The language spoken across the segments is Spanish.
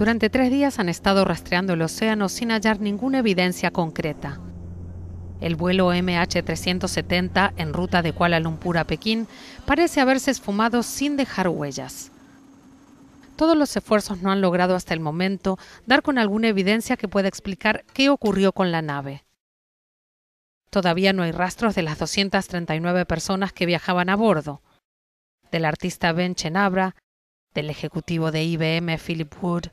Durante tres días han estado rastreando el océano sin hallar ninguna evidencia concreta. El vuelo MH370 en ruta de Kuala Lumpur a Pekín parece haberse esfumado sin dejar huellas. Todos los esfuerzos no han logrado hasta el momento dar con alguna evidencia que pueda explicar qué ocurrió con la nave. Todavía no hay rastros de las 239 personas que viajaban a bordo, del artista Ben Chenabra, del ejecutivo de IBM Philip Wood.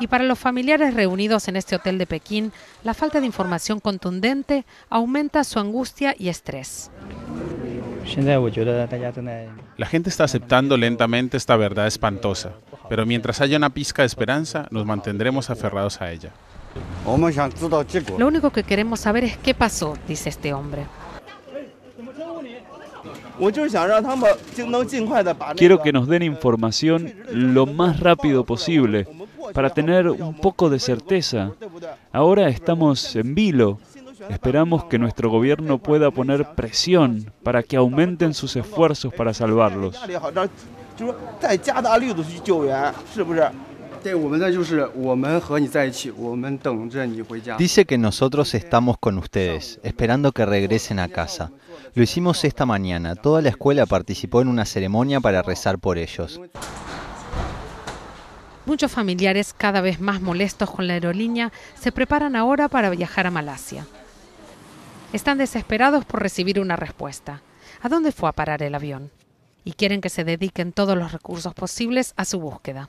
Y para los familiares reunidos en este hotel de Pekín, la falta de información contundente aumenta su angustia y estrés. La gente está aceptando lentamente esta verdad espantosa, pero mientras haya una pizca de esperanza, nos mantendremos aferrados a ella. Lo único que queremos saber es qué pasó, dice este hombre. Quiero que nos den información lo más rápido posible para tener un poco de certeza. Ahora estamos en vilo. Esperamos que nuestro gobierno pueda poner presión para que aumenten sus esfuerzos para salvarlos. Dice que nosotros estamos con ustedes, esperando que regresen a casa. Lo hicimos esta mañana. Toda la escuela participó en una ceremonia para rezar por ellos. Muchos familiares, cada vez más molestos con la aerolínea, se preparan ahora para viajar a Malasia. Están desesperados por recibir una respuesta. ¿A dónde fue a parar el avión? Y quieren que se dediquen todos los recursos posibles a su búsqueda.